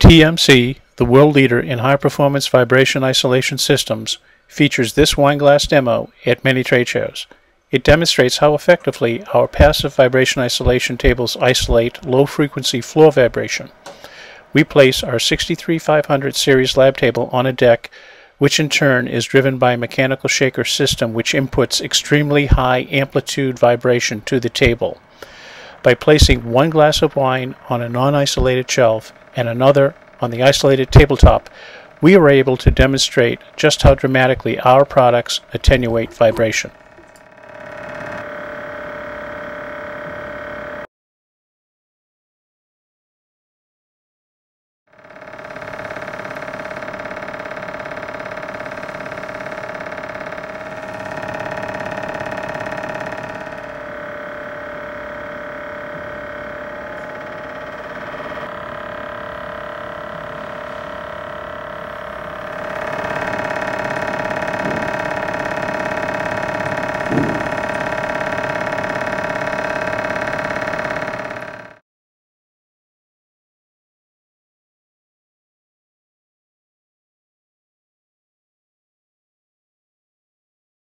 TMC, the world leader in high performance vibration isolation systems, features this wine glass demo at many trade shows. It demonstrates how effectively our passive vibration isolation tables isolate low frequency floor vibration. We place our 63500 series lab table on a deck which in turn is driven by a mechanical shaker system which inputs extremely high amplitude vibration to the table. By placing one glass of wine on a non-isolated shelf and another on the isolated tabletop, we were able to demonstrate just how dramatically our products attenuate vibration.